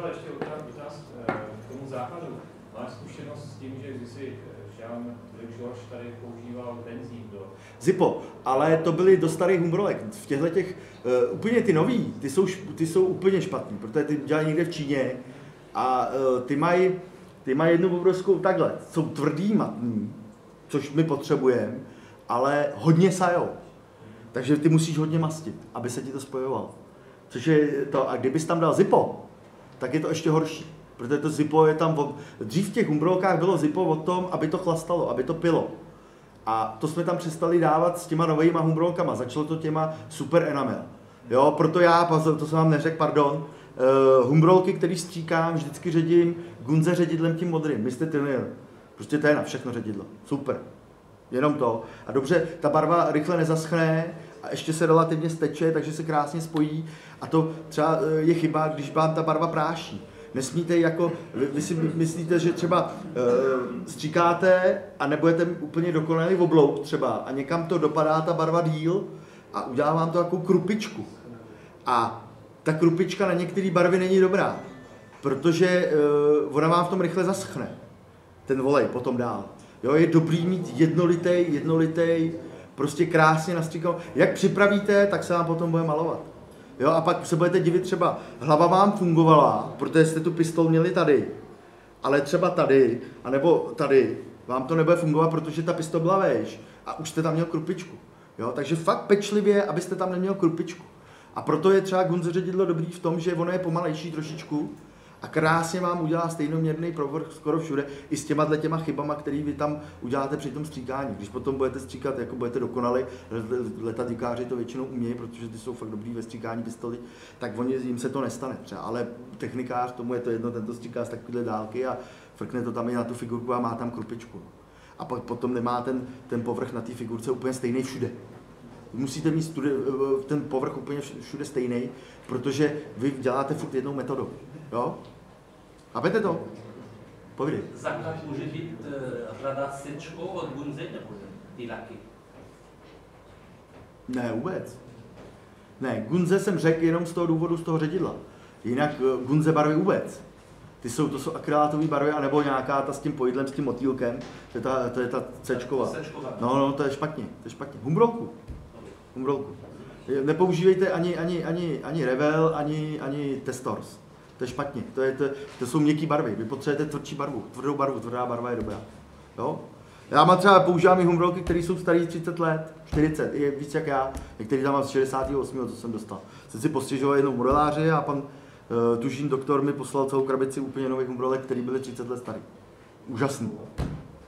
Michal, ještě dotaz eh, k tomu základu. Máš zkušenost s tím, že když si Jan George tady používal benzín do... Zippo, ale to byly do starých humbrolek. V těchto těch, uh, úplně ty nový, ty jsou, ty jsou úplně špatný, protože ty dělají někde v Číně a uh, ty mají ty mají jednu obrovskou takhle, jsou tvrdý, matný, což my potřebujeme, ale hodně sajou. Takže ty musíš hodně mastit, aby se ti to spojovalo. Což je to, a kdybys tam dal zipo, tak je to ještě horší. Protože to zipo je tam, od, dřív v těch umbrolkách bylo zipo o tom, aby to chlastalo, aby to pilo. A to jsme tam přestali dávat s těma novýma humbrolkama. Začalo to těma super enamel. Jo, proto já, to jsem vám neřekl, pardon, uh, humbrolky, který stříkám, vždycky ředím Gunze ředidlem tím modrým, Mr. Tinier. Prostě to je na všechno ředidlo. Super. Jenom to. A dobře, ta barva rychle nezaschne a ještě se relativně steče, takže se krásně spojí. A to třeba eh, je chyba, když vám ta barva práší. Nesmíte jako, vy, vy si myslíte, že třeba uh, stříkáte a nebudete úplně dokonalý oblouk třeba a někam to dopadá ta barva díl a udělá vám to jako krupičku. A ta krupička na některé barvy není dobrá, protože uh, ona vám v tom rychle zaschne, ten volej potom dál. Jo, je dobrý mít jednolitý, jednolitý, prostě krásně nastříkaný. Jak připravíte, tak se vám potom bude malovat. Jo, a pak se budete divit třeba, hlava vám fungovala, protože jste tu pistol měli tady, ale třeba tady, anebo tady, vám to nebude fungovat, protože ta pistol byla vejš a už jste tam měl krupičku. Jo, takže fakt pečlivě, abyste tam neměl krupičku. A proto je třeba Gunze ředidlo dobrý v tom, že ono je pomalejší trošičku, a krásně vám udělá stejnoměrný povrch skoro všude, i s těma těma chybama, který vy tam uděláte při tom stříkání. Když potom budete stříkat, jako budete dokonali, letadikáři to většinou umějí, protože ty jsou fakt dobrý ve stříkání pistoli, tak oni, jim se to nestane třeba. Ale technikář, tomu je to jedno, tento stříká z takovéhle dálky a frkne to tam i na tu figurku a má tam krupičku. A potom nemá ten, ten povrch na té figurce úplně stejný všude. Musíte mít studi- ten povrch úplně všude stejný, protože vy děláte furt jednou metodou. Jo? Chápete to? Povídej. Základ může být rada sečkou od Gunze nebo ty laky? Ne, vůbec. Ne, Gunze jsem řekl jenom z toho důvodu, z toho ředidla. Jinak uh, Gunze barvy vůbec. Ty jsou, to jsou akrylátové barvy, anebo nějaká ta s tím pojídlem, s tím motýlkem, to je ta, to je ta cečková. No, no, to je špatně, to je špatně. Humbrolku. Humbrolku. Nepoužívejte ani, ani, ani, ani Revel, ani, ani Testors. To je špatně. To, je, to, to jsou měkké barvy. Vy potřebujete tvrdší barvu. Tvrdou barvu. Tvrdá barva je dobrá. Jo? Já mám třeba, používám i humrolky, které jsou staré 30 let, 40, je víc jak já, některý tam mám z 68, co jsem dostal. Jsem si postěžoval jednou modeláři a pan uh, tužín doktor mi poslal celou krabici úplně nových humrolek, které byly 30 let starý. Úžasný.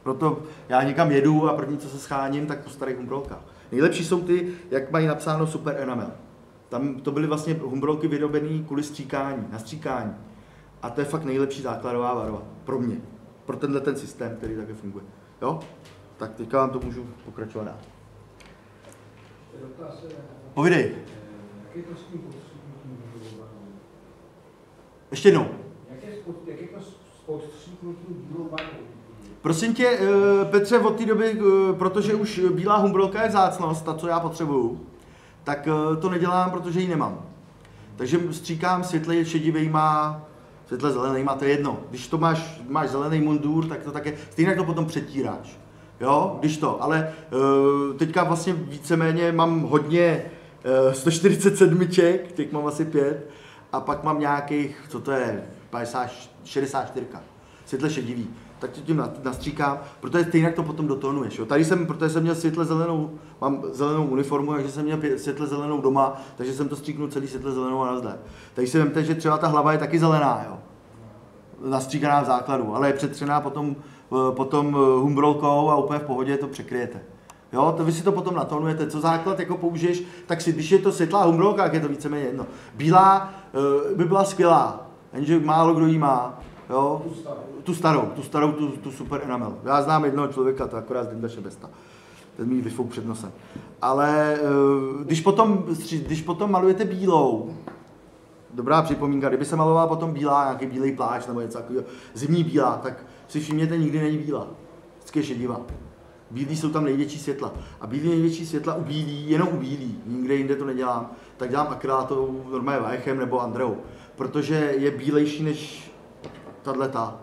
Proto já někam jedu a první, co se scháním, tak po starých humrolkách. Nejlepší jsou ty, jak mají napsáno super enamel. Tam to byly vlastně humbrolky vyrobené kvůli stříkání, na stříkání. A to je fakt nejlepší základová barva pro mě. Pro tenhle ten systém, který také funguje. Jo? Tak teďka vám to můžu pokračovat dál. Povídej. Ještě jednou. Jak je to spostříknutí bílou barvou? Prosím tě, eh, Petře, od té doby, eh, protože už bílá humbrolka je zácnost, ta, co já potřebuju, tak eh, to nedělám, protože ji nemám. Takže stříkám světle šedivejma, světle zelenýma, to je jedno. Když to máš, máš zelený mundur, tak to také, stejně to potom přetíráš. Jo, když to, ale teďka vlastně víceméně mám hodně uh, 147 ček, těch mám asi pět, a pak mám nějakých, co to je, 50, 64, světle šedivý tak tě tím nastříkám, protože stejně to potom dotonuješ. Jo. Tady jsem, protože jsem měl světle zelenou, mám zelenou uniformu, takže jsem měl světle zelenou doma, takže jsem to stříknul celý světle zelenou a nazdar. Takže si vemte, že třeba ta hlava je taky zelená, jo. Nastříkaná v základu, ale je přetřená potom, eh, potom eh, humbrolkou a úplně v pohodě to překryjete. Jo, to vy si to potom natonujete, co základ jako použiješ, tak si, když je to světlá humbrolka, jak je to víceméně jedno. Bílá uh, by byla skvělá, jenže málo kdo jí má. Jo? Tu starou, tu starou, tu, tu super enamel. Já znám jednoho člověka, to akorát z Dindaše Besta. Ten mi vyfouk před nosem. Ale eh, když potom, když potom malujete bílou, dobrá připomínka, kdyby se malovala potom bílá, nějaký bílý plášť nebo něco takového, zimní bílá, tak si všimněte, nikdy není bílá. Vždycky je šedivá. Bílí jsou tam největší světla. A bílý největší světla u bílí, jenom u bílí, nikde jinde to nedělám, tak dělám akrylátovou normálně vajchem nebo Andreou protože je bílejší než tato.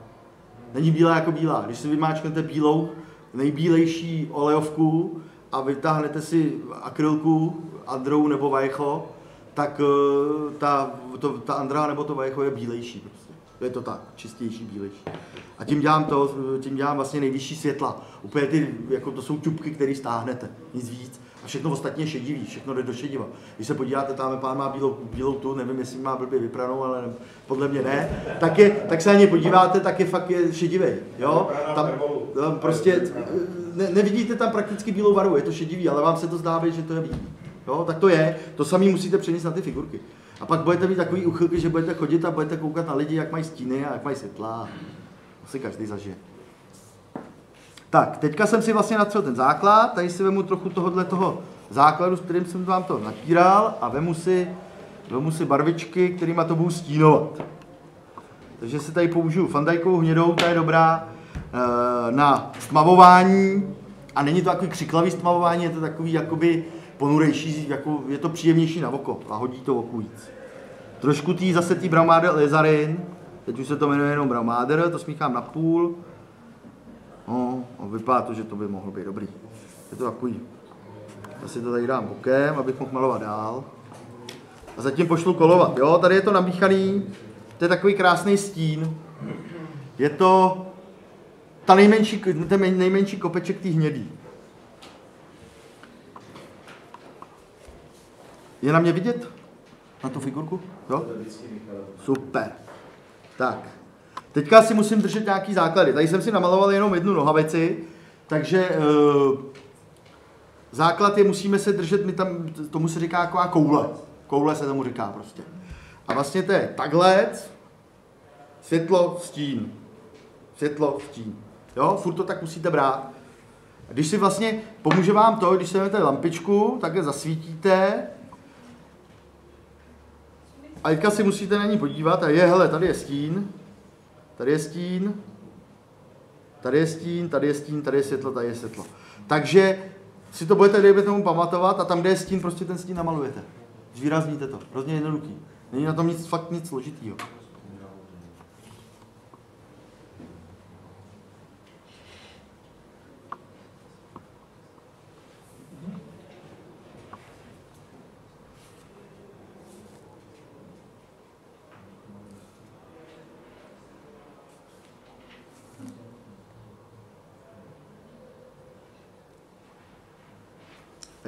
Není bílá jako bílá. Když si vymáčknete bílou, nejbílejší olejovku a vytáhnete si akrylku, Androu nebo Vajcho, tak eh, ta, to, ta Andra nebo to Vajcho je bílejší. Prostě. Je to tak, čistější, bílejší. A tím dělám to, tím dělám vlastně nejvyšší světla. Úplně ty, jako to jsou čupky, které stáhnete, nic víc. A všechno ostatně je šedivý, všechno jde do šediva. Když se podíváte, tam pán má bílou, bílou tu, nevím, jestli má blbě vypranou, ale podle mě ne, tak, je, tak se na ně podíváte, tak je fakt je šedivý. Jo? Tam, tam prostě ne, nevidíte tam prakticky bílou barvu, je to šedivý, ale vám se to zdá být, že to je bílý. Jo? Tak to je, to samý musíte přenést na ty figurky. A pak budete mít takový uchylky, že budete chodit a budete koukat na lidi, jak mají stíny a jak mají světla. To si každý zažije. Tak, teďka jsem si vlastně natřel ten základ, tady si vemu trochu tohohle toho základu, s kterým jsem vám to natíral a vemu si, vemu si barvičky, kterými to budu stínovat. Takže si tady použiju fandajkovou hnědou, ta je dobrá e, na stmavování a není to takový křiklavý stmavování, je to takový jakoby ponurejší, jako, je to příjemnější na oko a hodí to oku víc. Trošku tý zase tý Braumader Lezarin, teď už se to jmenuje jenom Braumader, to smíchám na půl. No, a vypadá to, že to by mohlo být dobrý. Je to takový, já si to tady dám bokem, abych mohl malovat dál. A zatím pošlu kolovat, jo, tady je to namíchaný, to je takový krásný stín. Je to ta nejmenší, ten nejmenší kopeček tý hnědý. Je na mě vidět? Na tu figurku? Jo? Super. Tak. Teďka si musím držet nějaký základy. Tady jsem si namaloval jenom jednu nohavici, takže e, základ je, musíme se držet, my tam, tomu se říká taková koule. Koule se tomu říká prostě. A vlastně to je takhle, světlo, stín. Světlo, stín. Jo, furt to tak musíte brát. A když si vlastně, pomůže vám to, když se vezmete lampičku, takhle zasvítíte, a teďka si musíte na ní podívat a je, hele, tady je stín, tady je stín, tady je stín, tady je stín, tady je světlo, tady je světlo. Takže si to budete, dejme tomu, pamatovat a tam, kde je stín, prostě ten stín namalujete. Zvýrazníte to. Hrozně jednoduchý. Není na tom nic, fakt nic složitýho.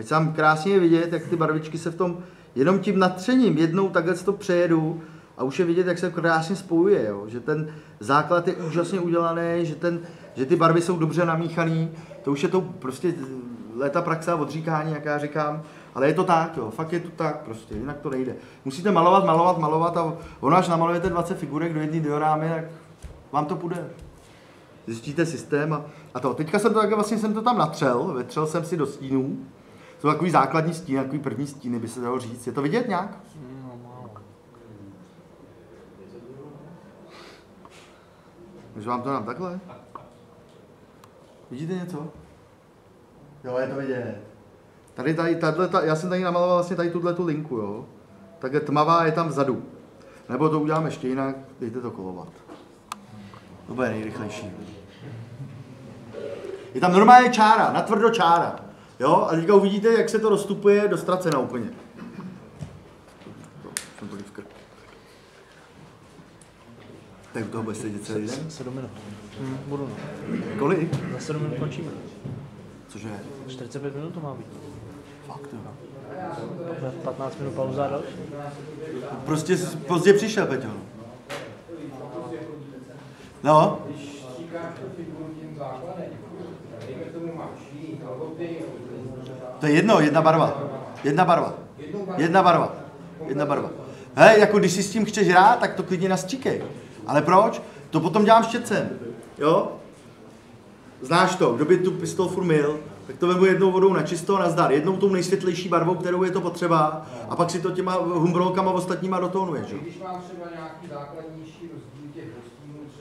Ať se krásně vidět, jak ty barvičky se v tom, jenom tím natřením, jednou takhle to přejedu a už je vidět, jak se krásně spojuje, jo? že ten základ je úžasně udělaný, že, ten, že ty barvy jsou dobře namíchané, to už je to prostě léta praxe a odříkání, jak já říkám, ale je to tak, jo, fakt je to tak prostě, jinak to nejde. Musíte malovat, malovat, malovat a ono až namalujete 20 figurek do jedné diorámy, tak vám to půjde. Zjistíte systém a, a to. Teďka jsem to takhle vlastně jsem to tam natřel, vetřel jsem si do stínů, jsou takový základní stíny, takový první stíny, by se dalo říct. Je to vidět nějak? Takže vám to dám takhle. Vidíte něco? Jo, je to vidět. Tady, tady, tato, ta, já jsem tady namaloval vlastně tady tuhle tu linku, jo. Takže tmavá je tam vzadu. Nebo to uděláme ještě jinak, dejte to kolovat. To bude nejrychlejší. Je tam normálně čára, natvrdo čára. Jo? A teďka uvidíte, jak se to rozstupuje do ztracena úplně. Tak toho bude sedět celý den? 7 minut. Hmm, budu no. Kolik? Za 7 minut končíme. Cože? 45 minut to má být. Fakt, jo. 15 minut pauza další. Prostě pozdě přišel, Peťo. No? To je jedno, jedna barva. Jedna barva. Jedna barva. Jedna barva. Hej, jako když si s tím chceš hrát, tak to klidně nastříkej. Ale proč? To potom dělám štětcem. Jo? Znáš to, kdo by tu pistol furt mil, tak to vemu jednou vodou na čisto, na zdar. Jednou tou nejsvětlejší barvou, kterou je to potřeba, a pak si to těma humbrolkama ostatníma dotónuješ. Když mám třeba nějaký základnější rozdíl těch hostínů, třeba u civila nějakýho, že mám...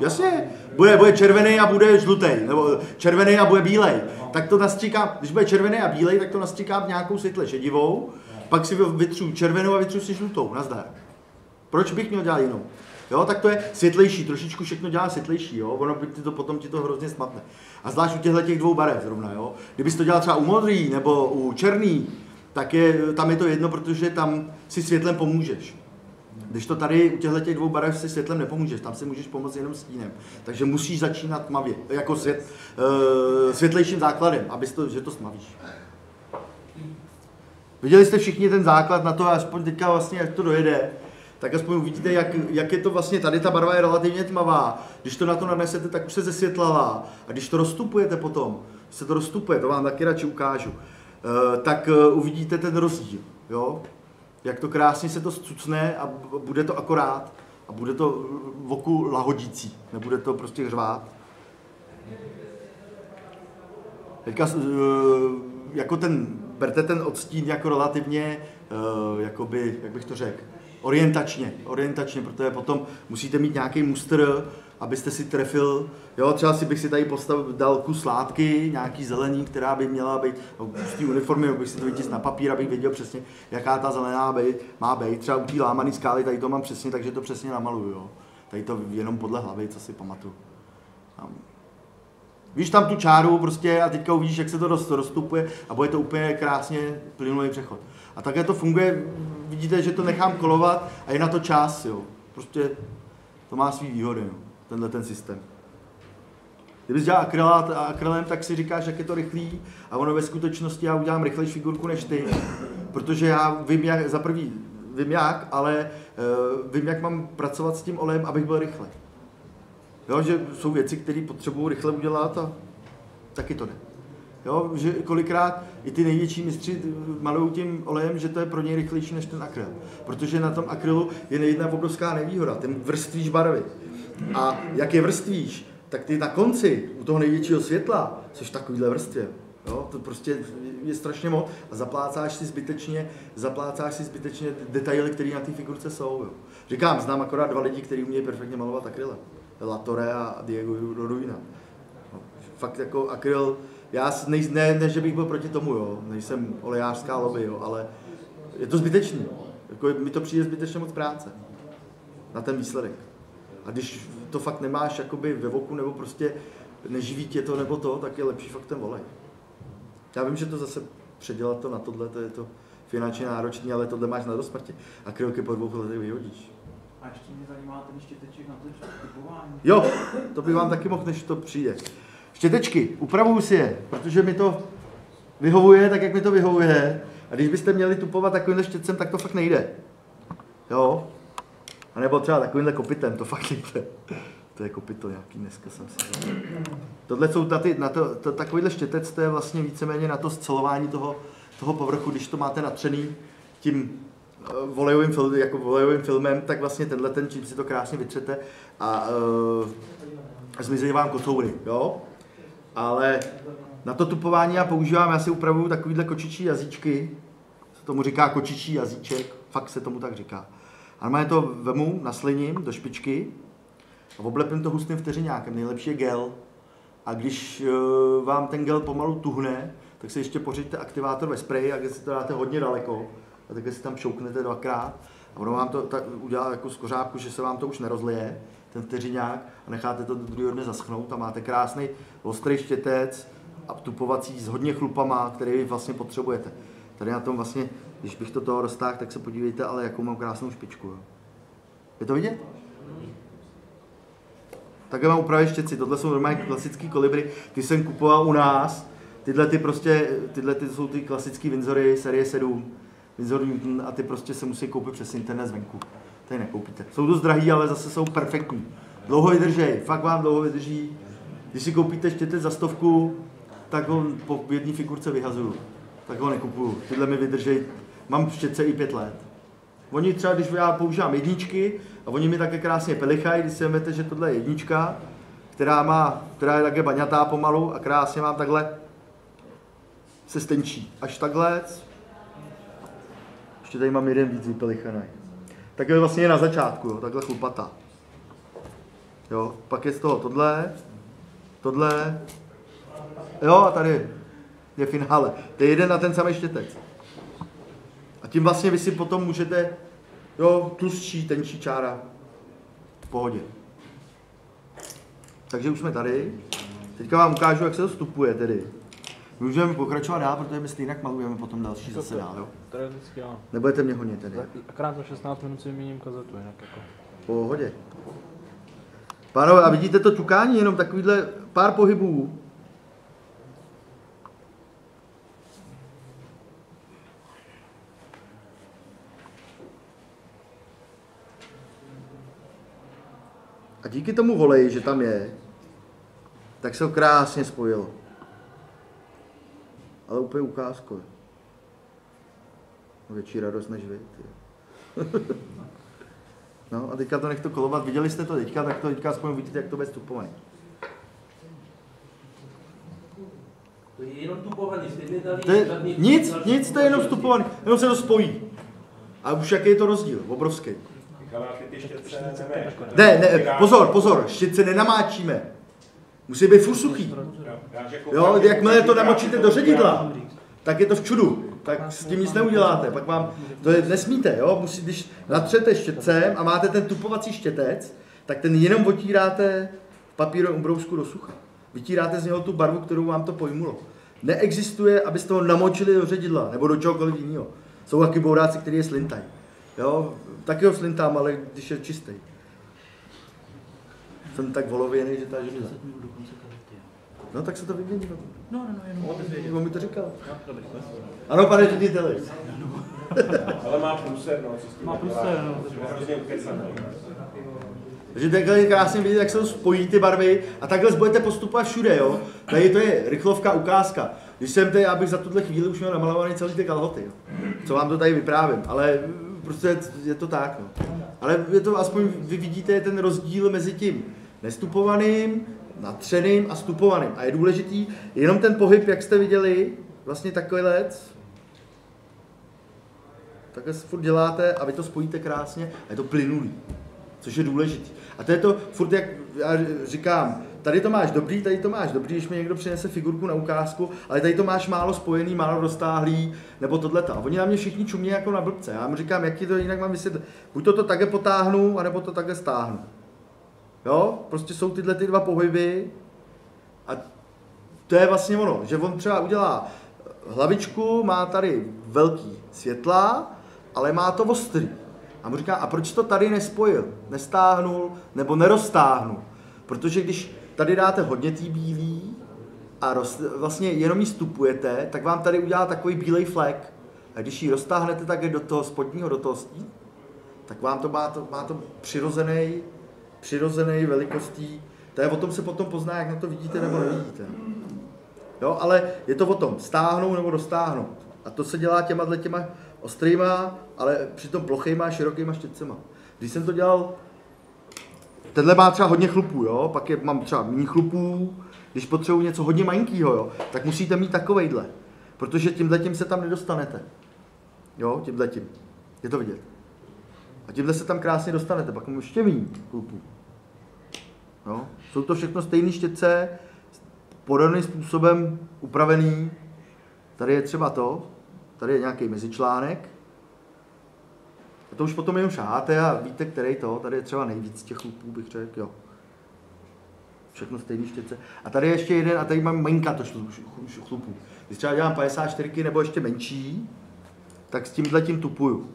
Jasně, bude, bude červený a bude žlutý, nebo červený a bude bílej. Tak to nastříkám, když bude červený a bílej, tak to nastříkám nějakou světle šedivou, pak si vytřu červenou a vytřu si žlutou, nazdar. Proč bych měl dělat jinou? Jo, tak to je světlejší, trošičku všechno dělá světlejší, jo, ono by ti to potom ti to hrozně smatne. A zvlášť u těchto těch dvou barev zrovna, jo. Kdybys to dělal třeba u modrý nebo u černý, tak je, tam je to jedno, protože tam si světlem pomůžeš. Když to tady u těchto těch dvou barev si světlem nepomůžeš, tam si můžeš pomoct jenom stínem. Takže musíš začínat tmavě, jako svět, uh, světlejším základem, abys to, že to stmavíš. Viděli jste všichni ten základ na to, aspoň teďka vlastně, jak to dojede, tak aspoň uvidíte, jak, jak je to vlastně, tady ta barva je relativně tmavá. Když to na to nanesete, tak už se zesvětlala. A když to rozstupujete potom, se to rozstupuje, to vám taky radši ukážu, uh, tak uh, uvidíte ten rozdíl. Jo? Jak to krásně se to zcucne a bude to akorát a bude to v oku lahodící, nebude to prostě hřvát. Teďka uh, jako ten, berte ten odstín jako relativně, uh, jakoby, jak bych to řekl, orientačně, orientačně, protože potom musíte mít nějaký mustr, abyste si trefil, jo, třeba si bych si tady postavil, dal kus látky, nějaký zelený, která by měla být, no, z té uniformy, bych si to vytisk na papír, abych věděl přesně, jaká ta zelená být, má být. Třeba u té lámaný skály tady to mám přesně, takže to přesně namaluju, jo. Tady to jenom podle hlavy, co si pamatuju. Tam. Víš tam tu čáru prostě a teďka uvidíš, jak se to rozstupuje a bude to úplně krásně plynulý přechod. A takhle to funguje, vidíte, že to nechám kolovat a je na to čas, jo. Prostě to má svý výhody, jo, tenhle ten systém. Kdybys dělal akrylem, tak si říkáš, jak je to rychlý a ono ve skutečnosti já udělám rychlejší figurku než ty, protože já vím, jak, za prvý vím jak, ale uh, vím, jak mám pracovat s tím olejem, abych byl rychle. Jo, že jsou věci, které potřebuji rychle udělat a taky to jde. Jo, že kolikrát i ty největší mistři malují tím olejem, že to je pro ně rychlejší než ten akryl. Protože na tom akrylu je jedna obrovská nevýhoda, ten vrstvíš barvy. A jak je vrstvíš, tak ty na konci, u toho největšího světla, jsi v takovýhle vrstvě. Jo, to prostě je strašně moc a zaplácáš si zbytečně, zaplácáš si zbytečně detaily, které na té figurce jsou. Jo. Říkám, znám akorát dva lidi, kteří umějí perfektně malovat akrylem. Latore a Diego Roduina. No, fakt jako akryl, já nej, ne, ne, že bych byl proti tomu, jo, nejsem olejářská lobby, jo, ale je to zbytečný. Jako, mi to přijde zbytečně moc práce na ten výsledek. A když to fakt nemáš jakoby ve voku, nebo prostě neživí tě to nebo to, tak je lepší fakt ten volej. Já vím, že to zase předělat to na tohle, to je to finančně náročné, ale tohle máš na do smrti. A krylky po dvou letech vyhodíš. A ještě mě zajímá ten štěteček na to typování. Jo, to by vám taky mohl, než to přijde. Štětečky, upravuju si je, protože mi to vyhovuje tak, jak mi to vyhovuje. A když byste měli tupovat takovýmhle štětcem, tak to fakt nejde. Jo? A nebo třeba takovýmhle kopitem, to fakt nejde. To je kopito nějaký, dneska jsem si Tohle jsou na, ty, na to, to, takovýhle štětec, to je vlastně víceméně na to scelování toho, toho povrchu, když to máte natřený tím uh, volejovým, film, jako volejovým filmem, tak vlastně tenhle ten, čím si to krásně vytřete a uh, zmizí vám kotoury, jo? Ale na to tupování já používám, já si upravuju takovýhle kočičí jazyčky, se tomu říká kočičí jazyček, fakt se tomu tak říká. Normálně to vemu, nasliním do špičky a oblepím to hustým vteřinákem, nejlepší je gel. A když uh, vám ten gel pomalu tuhne, tak si ještě pořiďte aktivátor ve spreji a když si to dáte hodně daleko, a takhle si tam šouknete dvakrát a ono vám to tak udělá jako skořápku, že se vám to už nerozlije, ten vteřiňák, a necháte to do druhého dne zaschnout a máte krásný ostrý štětec a tupovací s hodně chlupama, který vy vlastně potřebujete. Tady na tom vlastně, když bych to toho roztáhl, tak se podívejte, ale jakou mám krásnou špičku. Jo. Je to vidět? Takhle mám upravit štěci, tohle jsou normálně klasické kolibry, ty jsem kupoval u nás, tyhle ty prostě, tyhle ty jsou ty klasické Windsory série 7, Windsor Newton a ty prostě se musí koupit přes internet zvenku. Tady nekoupíte. Jsou dost drahý, ale zase jsou perfektní. Dlouho vydržej, fakt vám dlouho vydrží. Když si koupíte štětec za stovku, tak ho po jedné figurce vyhazuju. Tak ho nekupuju. Tyhle mi vydržej. Mám štětce i pět let. Oni třeba, když já používám jedničky, a oni mi také krásně pelichají, když si vezmete, že tohle je jednička, která, má, která je také baňatá pomalu a krásně mám takhle se stenčí. Až takhle. Ještě tady mám jeden víc vypelichaný. Vlastně je na začátku, jo, takhle chlupata. Jo, pak je z toho tohle, tohle, jo a tady je finále. To je jeden na ten samý štětec. Tím vlastně vy si potom můžete Jo, tlustší, tenčí čára. V pohodě. Takže už jsme tady. Teďka vám ukážu, jak se to stupuje tedy. Můžeme pokračovat dál, protože my stejně malujeme potom další zase dál, jo. Teoreticky jo. Nebudete mě honit tedy. Akorát za 16 minut si vyměním kazetu, jinak jako. Pohodě. Pánové, a vidíte to ťukání, jenom takovýhle pár pohybů. Díky tomu voleji, že tam je, tak se ho krásně spojilo. Ale úplně ukázkově. Větší radost než vy. No a teďka to nech to kolovat. Viděli jste to teďka, tak to teďka aspoň vidíte, jak to bude stupovaný. To je jenom tupovaný, jste nedali To je, žádný- nic, nic, to je jenom možnosti. vstupovaný, jenom se to spojí. A už jaký je to rozdíl, obrovský. Ne, ne, pozor, pozor, štětce nenamáčíme. Musí být furt suchý. Jo, jakmile to namočíte do ředidla, tak je to v čudu. Tak s tím nic neuděláte. Pak vám, to je, nesmíte, jo. Musí, když natřete štětcem a máte ten tupovací štětec, tak ten jenom otíráte v papírovém ubrousku do sucha. Vytíráte z něho tu barvu, kterou vám to pojmulo. Neexistuje, abyste ho namočili do ředidla nebo do čehokoliv jiného. Jsou taky bouráci, kteří je slintají. Jo, taky ho slintám, ale když je čistý. Jsem tak volověný, že ta židla. No tak se to vymění. No, no, no, jenom. On mi to říkal. Ano, pane řediteli. Ale má průser, no, Má průser, no. Je hrozně ukecaný. Takže takhle krásně vidět, jak se to spojí ty barvy a takhle budete postupovat všude, jo. Tady to je rychlovka, ukázka. Když jsem tady, abych za tuhle chvíli už měl namalovaný celý ty kalhoty, jo. Co vám to tady vyprávím, ale prostě je to tak, no. Ale je to aspoň, vy vidíte ten rozdíl mezi tím nestupovaným, natřeným a stupovaným. A je důležitý jenom ten pohyb, jak jste viděli, vlastně takovýhle, takhle si furt děláte a vy to spojíte krásně a je to plynulý což je důležité. A to je to furt, jak já říkám, tady to máš dobrý, tady to máš dobrý, když mi někdo přinese figurku na ukázku, ale tady to máš málo spojený, málo roztáhlý, nebo tohle. A oni na mě všichni čumí jako na blbce. Já mu říkám, jak ti to jinak mám vysvětlit. Buď to, to takhle potáhnu, anebo to takhle stáhnu. Jo, prostě jsou tyhle ty dva pohyby a to je vlastně ono, že on třeba udělá hlavičku, má tady velký světla, ale má to ostrý. A mu říká, a proč to tady nespojil, nestáhnul nebo neroztáhnul? Protože když tady dáte hodně tý bílý a roz, vlastně jenom ji stupujete, tak vám tady udělá takový bílej flek. A když ji roztáhnete také do toho spodního, do toho stínu, tak vám to má to, má to přirozený, přirozený velikostí. To je o tom se potom pozná, jak na to vidíte nebo nevidíte. Jo, ale je to o tom stáhnout nebo dostáhnout. A to se dělá těma těma ostrýma, ale přitom plochýma, širokýma štětcema. Když jsem to dělal, tenhle má třeba hodně chlupů, jo? pak je, mám třeba méně chlupů, když potřebuji něco hodně malinkýho, jo? tak musíte mít takovejhle, protože tímhle tím se tam nedostanete. Jo, tímhle tím. Je to vidět. A tímhle se tam krásně dostanete, pak mám ještě méně chlupů. Jo? Jsou to všechno stejné štětce, podobným způsobem upravený. Tady je třeba to, tady je nějaký mezičlánek. A to už potom jenom šáháte a víte, který to. Tady je třeba nejvíc těch chlupů, bych řekl, jo. Všechno stejný štětce. A tady je ještě jeden, a tady mám malinka to chlupů. Když třeba dělám 54 nebo ještě menší, tak s tímhle tím tupuju.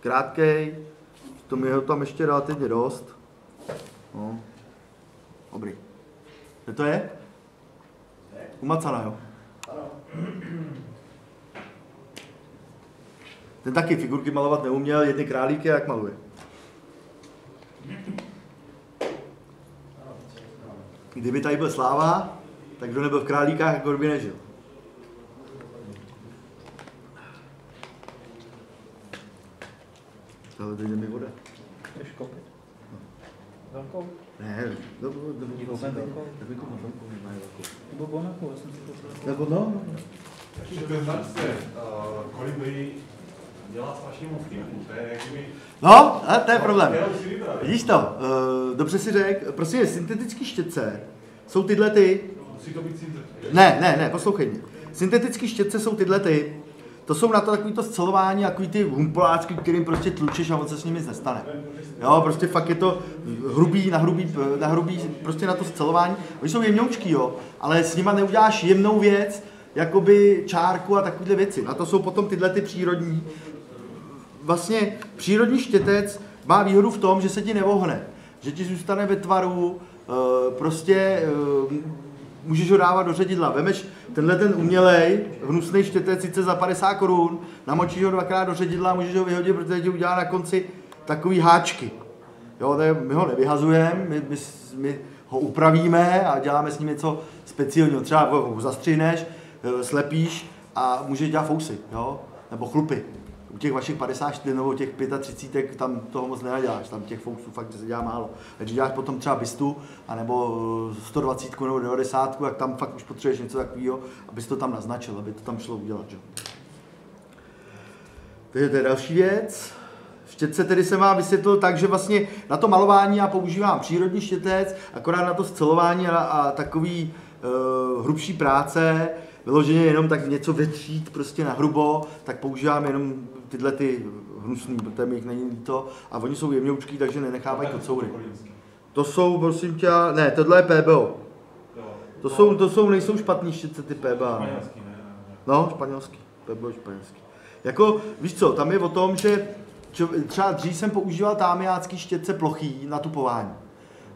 Krátkej, to mi ho tam ještě relativně dost. No. Dobrý. Kde to je? Umacana, jo? Ten taky figurky malovat neuměl, jedny králíky, jak maluje. Kdyby tady byl Sláva, tak kdo nebyl v králíkách, jako by nežil. Ale teď je mi voda. Chceš kopit? Velkou? Ne, no, no, no, Díky, no, velkou. Takový velkou nemají velkou. Nebo bonaku, já jsem si to Nebo no, no. Takže to značce, kolibry dělá strašně moc typů, to je jak kdyby... No, a to je problém. Vidíš to, uh, dobře si řekl, prostě syntetické štětce jsou tyhle ty, Musí to být syntetické. ne, ne, ne, poslouchej mě. Syntetické štětce jsou tyhle ty, to jsou na to takový to scelování, takový ty humpoláčky, kterým prostě tlučeš a on se s nimi nic nestane. Jo, prostě fakt je to hrubý, na hrubý, na hrubý, prostě na to scelování. Oni jsou jemňoučký, jo, ale s nima neuděláš jemnou věc, jakoby čárku a takovéhle věci. Na to jsou potom tyhle ty přírodní. Vlastně přírodní štětec má výhodu v tom, že se ti nevohne, že ti zůstane ve tvaru, eh, prostě eh, můžeš ho dávat do ředidla. Vemeš tenhle ten umělej, hnusný štětec sice za 50 korun, namočíš ho dvakrát do ředidla můžeš ho vyhodit, protože ti udělá na konci takový háčky. Jo, ne, my ho nevyhazujeme, my, my, my, ho upravíme a děláme s ním něco speciálního. Třeba ho zastřihneš, eh, slepíš a můžeš dělat fousy, jo? nebo chlupy. U těch vašich 54 nebo těch 35 tam toho moc nenaděláš, tam těch fousů fakt se dělá málo. Takže děláš potom třeba bistu, anebo 120 nebo 90, jak tam fakt už potřebuješ něco takového, abys to tam naznačil, aby to tam šlo udělat. Že? Takže to je další věc. Štětce tedy se má vysvětlil tak, že vlastně na to malování já používám přírodní štětec, akorát na to scelování a, a takový uh, hrubší práce, vyloženě jenom tak něco vetřít prostě na hrubo, tak používám jenom tyhle ty hnusný, protože mi jich není to a oni jsou jemňoučký, takže nenechávají kocoury. To jsou, prosím tě, ne, tohle je PBO. To jsou, to jsou, nejsou špatný štětce ty PBA. Španělský, ne? No, španělský. PBO je španělský. Jako, víš co, tam je o tom, že třeba dřív jsem používal támiácký štětce plochý na tupování.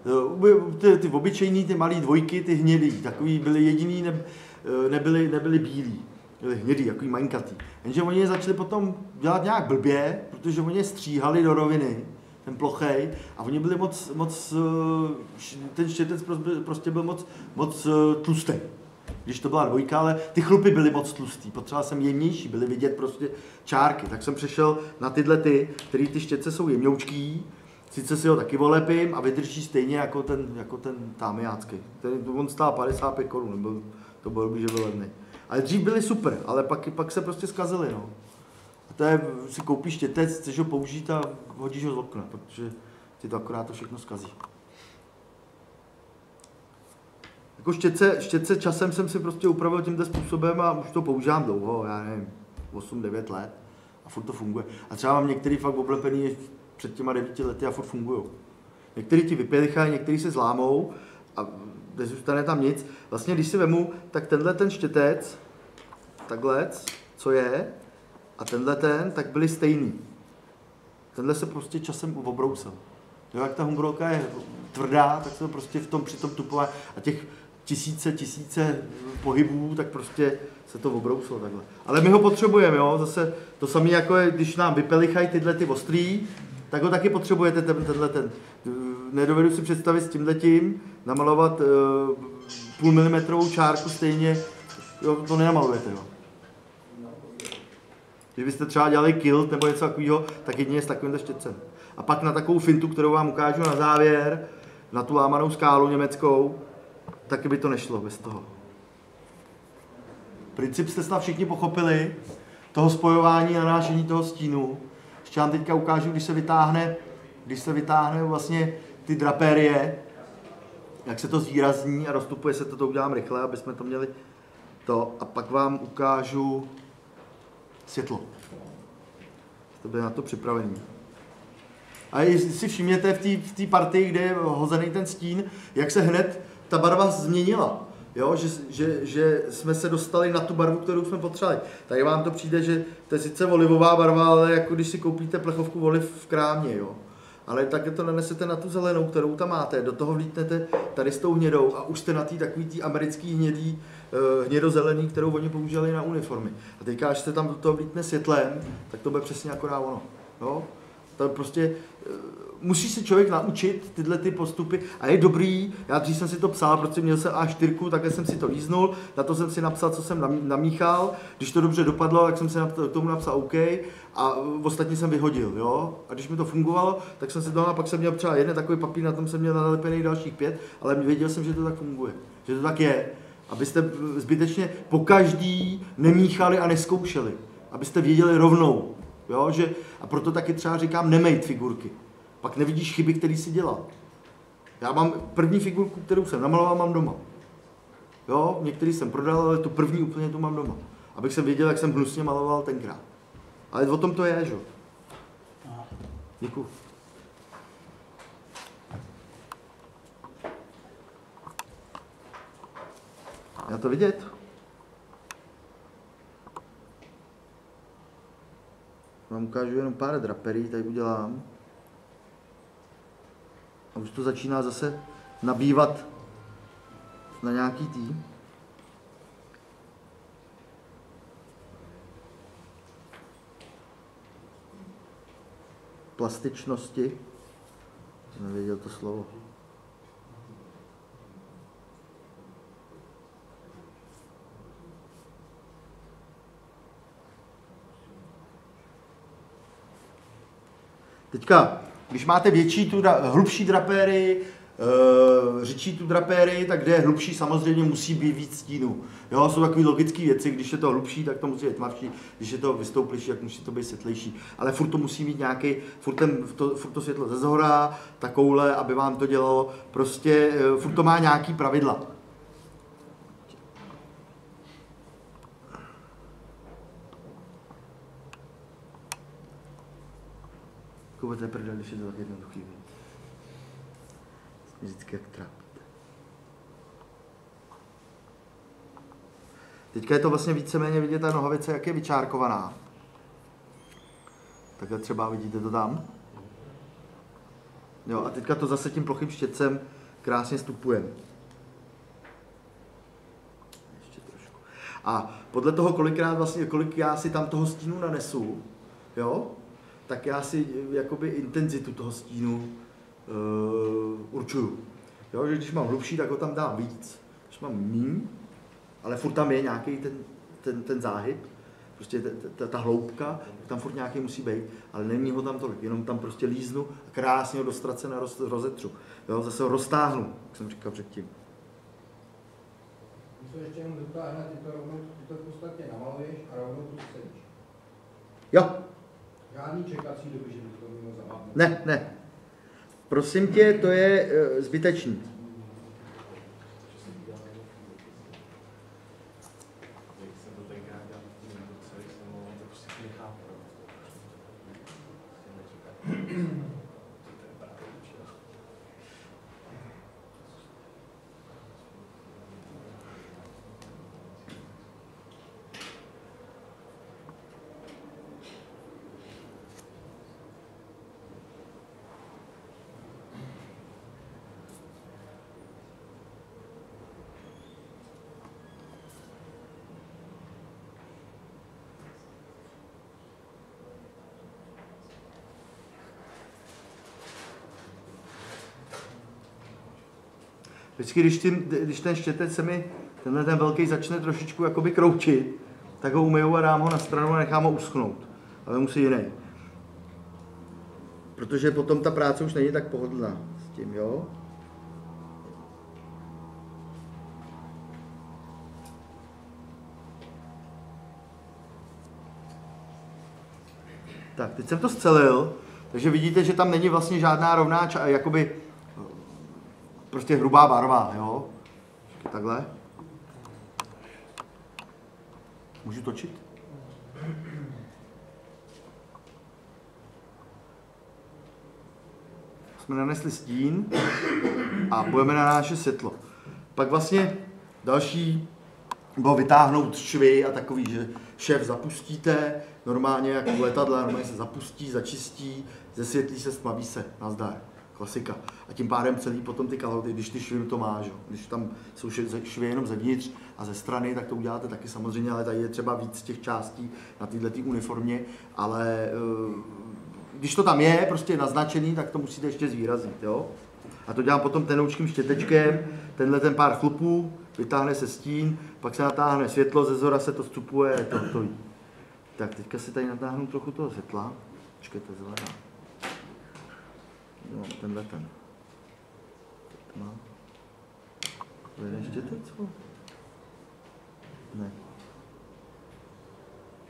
Eh, Ty, ty obyčejný, ty malý dvojky, ty hnědý, takový byly jediný, ne, eh, nebyly, nebyly bílí. Byly hnědý, takový maňkatý. Jenže oni je začali potom dělat nějak blbě, protože oni je stříhali do roviny, ten plochej, a oni byli moc, moc eh, ten štětec prostě- byl moc, moc eh, tlustý. Když to byla dvojka, ale ty chlupy byly moc tlustý, potřeboval jsem jemnější, byly vidět prostě čárky, tak jsem přešel na tyhle ty, který ty štětce jsou jemňoučký, sice si ho taky volepím a vydrží stejně jako ten, jako ten támiácký. Ten, on stál 55 korun, nebyl, to bylo, že byl levný. Ale dřív byly super, ale pak, pak se prostě zkazily, no. A to je, si koupíš štětec, chceš ho použít a hodíš ho z okna, protože ti to akorát to všechno zkazí. Jako štětce, štětce časem jsem si prostě upravil tímhle způsobem a už to používám dlouho, já nevím, 8-9 let a furt to funguje. A třeba mám některý fakt oblepený před těma 9 lety a furt fungují. Některý ti vypělichají, některý se zlámou a nezůstane tam nic. Vlastně, když si vemu, tak tenhle ten štětec, takhle, co je, a tenhle ten, tak byly stejný. Tenhle se prostě časem obrousil. Jo, jak ta humbrolka je tvrdá, tak se to prostě v tom při tom tupování a těch tisíce, tisíce pohybů, tak prostě se to obrousilo takhle. Ale my ho potřebujeme, jo, zase to samé jako je, když nám vypelichají tyhle ty ostrý, tak ho taky potřebujete, ten, tenhle ten. Nedovedu si představit s tímhletím namalovat uh, půl milimetrovou čárku stejně, jo, to nenamalujete, jo. Když byste třeba dělali kilt nebo něco takového, tak jedině s takovýmhle štětcem. A pak na takovou fintu, kterou vám ukážu na závěr, na tu lámanou skálu německou, taky by to nešlo bez toho. Princip jste snad všichni pochopili, toho spojování a nanášení toho stínu. Ještě vám teďka ukážu, když se vytáhne, když se vytáhne vlastně ty drapérie, jak se to zvýrazní a rozstupuje se to, to udělám rychle, aby jsme to měli to. A pak vám ukážu světlo. Jste byli na to připravení. A jestli si všimněte v té v partii, kde je hozený ten stín, jak se hned ta barva změnila. Jo, že, že, že, jsme se dostali na tu barvu, kterou jsme potřebovali. Tady vám to přijde, že to je sice olivová barva, ale jako když si koupíte plechovku oliv v krámě, jo. Ale tak to nanesete na tu zelenou, kterou tam máte, do toho vlítnete tady s tou hnědou a už jste na té takový tý americký hnědý, uh, hnědozelený, kterou oni používali na uniformy. A teďka, až se tam do toho vlítne světlem, tak to bude přesně akorát ono. Jo? To prostě uh, musí se člověk naučit tyhle ty postupy a je dobrý, já dřív jsem si to psal, protože měl jsem A4, takhle jsem si to líznul, na to jsem si napsal, co jsem namí- namíchal, když to dobře dopadlo, tak jsem si k tomu napsal OK a ostatní jsem vyhodil, jo. A když mi to fungovalo, tak jsem si to a pak jsem měl třeba jeden takový papír, na tom jsem měl nalepený dalších pět, ale věděl jsem, že to tak funguje, že to tak je. Abyste zbytečně po každý nemíchali a neskoušeli. Abyste věděli rovnou. Jo, že, a proto taky třeba říkám nemejt figurky pak nevidíš chyby, které si dělal. Já mám první figurku, kterou jsem namaloval, mám doma. Jo, některý jsem prodal, ale tu první úplně tu mám doma. abych jsem věděl, jak jsem hnusně maloval tenkrát. Ale o tom to je, že? jo? Děkuju. Já to vidět? Vám ukážu jenom pár draperí, tady udělám. A už to začíná zase nabývat na nějaký tým. Plastičnosti. Nevěděl to slovo. Teďka, když máte větší, tu, hlubší drapéry, uh, řidší tu drapéry, tak kde je hlubší, samozřejmě musí být víc stínu. Jo, jsou takové logické věci, když je to hlubší, tak to musí být tmavší, když je to vystouplejší, tak musí to být světlejší. Ale furt to musí mít nějaký, furt, ten, to, furt to světlo ze zhora, ta koule, aby vám to dělalo, prostě uh, furt to má nějaký pravidla. Prdel, když je to tak jednoduchý. Mě Vždycky jak trápíte. Teďka je to vlastně víceméně vidět ta nohavice, jak je vyčárkovaná. Takhle třeba vidíte to tam. Jo, a teďka to zase tím plochým štětcem krásně stupujeme. Ještě trošku. A podle toho, kolikrát vlastně, kolik já si tam toho stínu nanesu, jo, tak já si eh, jakoby intenzitu toho stínu uh, určuju. Jo, že když mám hlubší, tak ho tam dám víc. Když mám míň, ale furt tam je nějaký ten, ten, ten záhyb, prostě ta, ta, ta hloubka, tam furt nějaký musí být, ale není ho tam tolik, jenom tam prostě líznu a krásně ho do ztracena roz, rozetřu. Jo, zase ho roztáhnu, jak jsem říkal předtím. Když ještě jenom dotáhne, ty to rovnou, ty to v podstatě namaluješ a rovnou tu sedíš. Jo, Žádný čekací doby, že by to zavápnout. ne, ne. Prosím tě, to je uh, zbytečný. Jak jsem to tenkrát dělal, celý jsem mluvil, to prostě nechápu. jo. Prostě nečekám. To je právě účel. Vždycky, když, tím, když ten štětec se mi, tenhle ten velký začne trošičku jakoby kroučit, tak ho umyju a dám ho na stranu a nechám ho uschnout. Ale musí jiný. Protože potom ta práce už není tak pohodlná s tím, jo? Tak, teď jsem to scelil, takže vidíte, že tam není vlastně žádná rovná, ča- jakoby prostě hrubá barva, jo? Takhle. Můžu točit? Jsme nanesli stín a budeme nanášet světlo. Pak vlastně další bylo vytáhnout švy a takový, že šéf zapustíte, normálně jako letadla, normálně se zapustí, začistí, zesvětlí se, stmaví se, nazdar. Klasika. A tím pádem celý potom ty kalhoty, když ty švy to má, že? když tam jsou švy, jenom zevnitř a ze strany, tak to uděláte taky samozřejmě, ale tady je třeba víc těch částí na této uniformě, ale eh, když to tam je prostě naznačený, tak to musíte ještě zvýraznit, jo? A to dělám potom tenoučkým štětečkem, tenhle ten pár chlupů, vytáhne se stín, pak se natáhne světlo, ze zora se to stupuje a je to hotový. Tak teďka si tady natáhnu trochu toho světla. Počkejte, zelená. No, tenhle ten. To je ještě teď, co? Ne.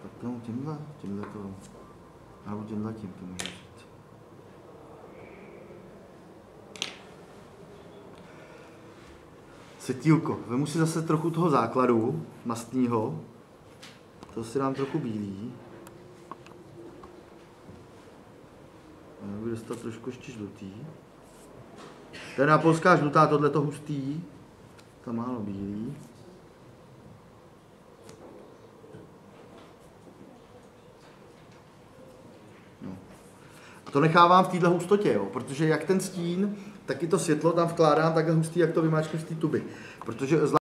Tak to tímhle, tímhle to. Nebo tímhle tím to můžu říct. Světílko. Vemu si zase trochu toho základu mastního. To si dám trochu bílý. Budu dostat trošku ještě žlutý. To polská žlutá, tohle to hustý. Tam málo bílý. No. A to nechávám v téhle hustotě, jo, protože jak ten stín, tak i to světlo tam vkládám takhle hustý, jak to vymáčknu z té tuby. Protože